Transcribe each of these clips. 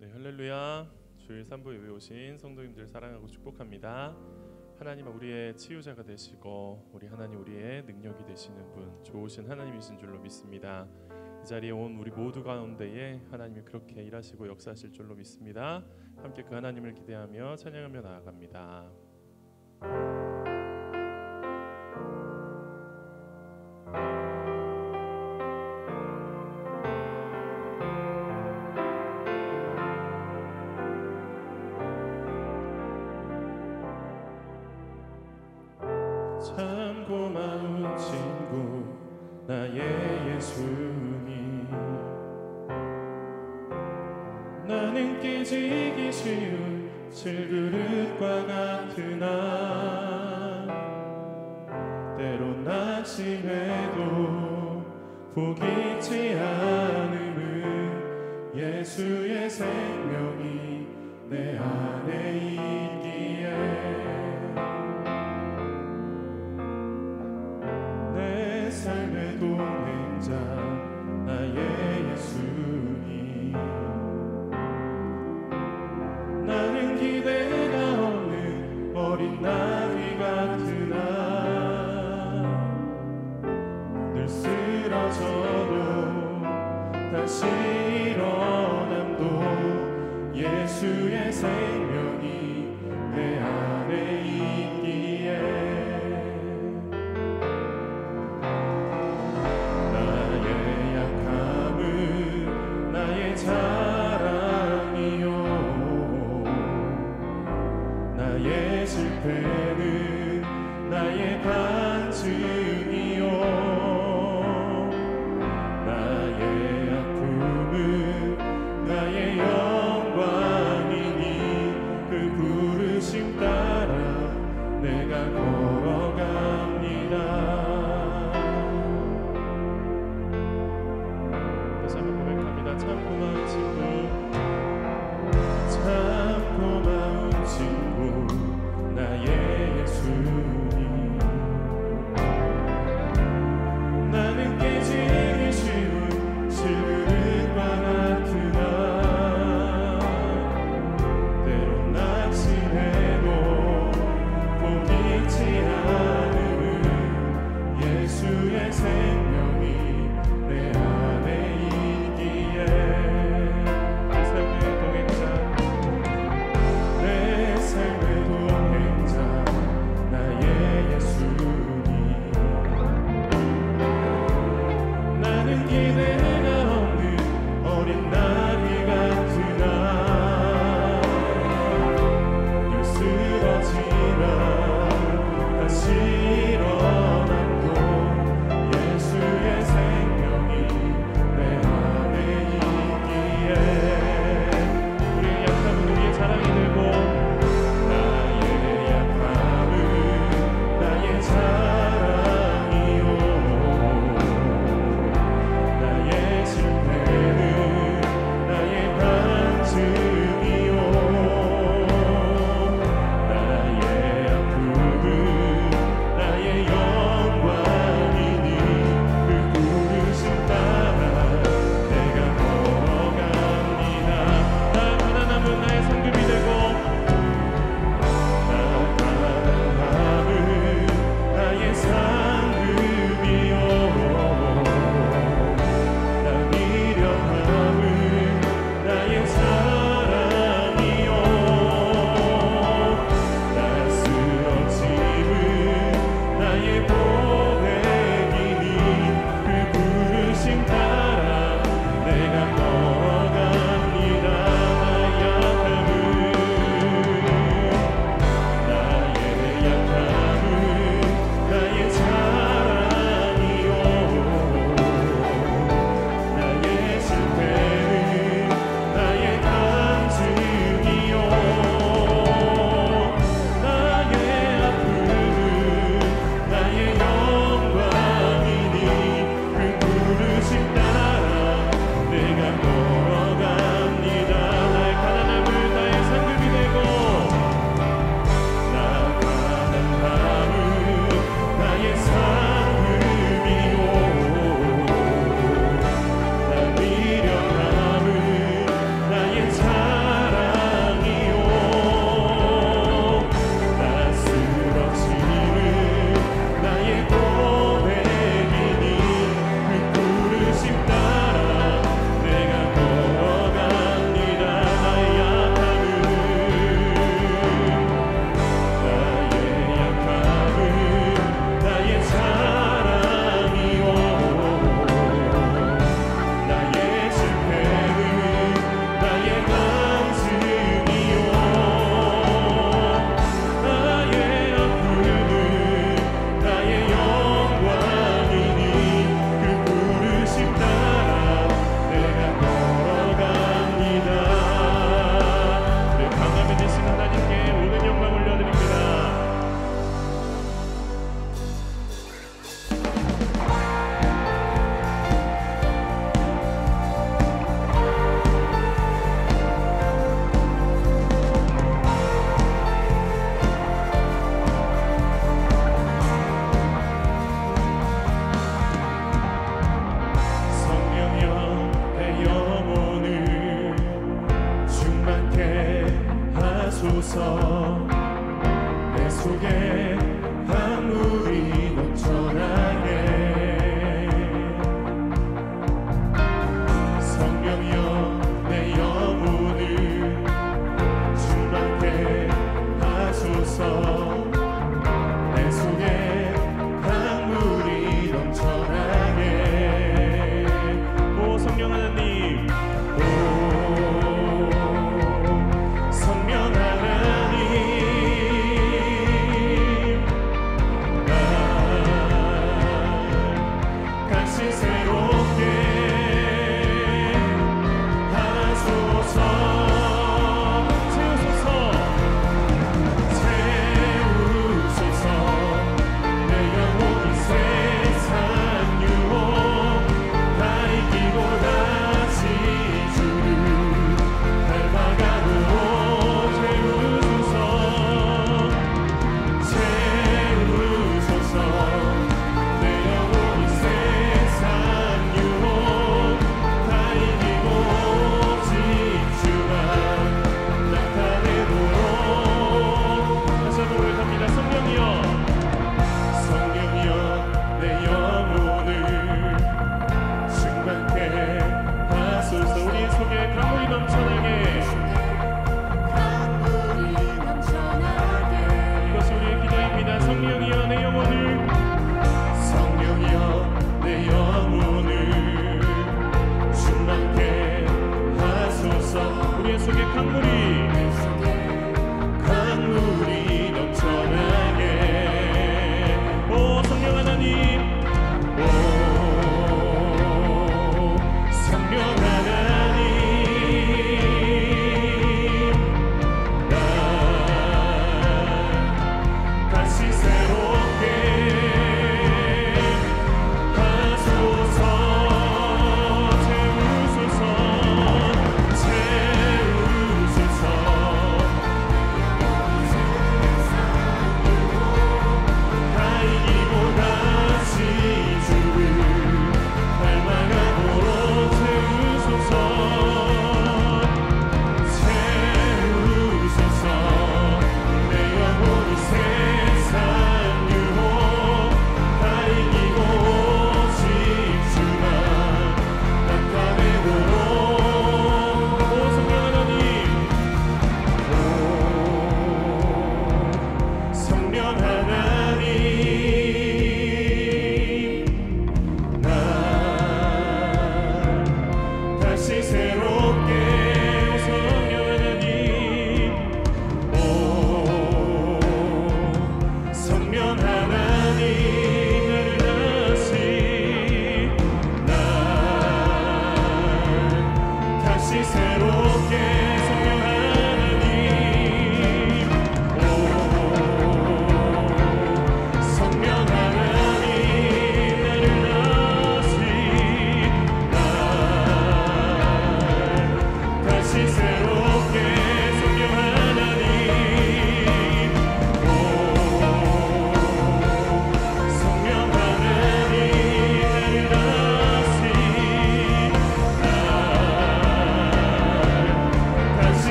네, 할렐루야. 주일 3부 예배 오신 성도님들 사랑하고 축복합니다. 하나님 우리의 치유자가 되시고 우리 하나님 우리의 능력이 되시는 분 좋으신 하나님이신 줄로 믿습니다. 이 자리에 온 우리 모두 가운데에 하나님이 그렇게 일하시고 역사하실 줄로 믿습니다. 함께 그 하나님을 기대하며 찬양하며 나아갑니다. 낙심해도 포기치 않음은 예수의 생명이 내 안에 있기에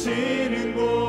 계시는 곳.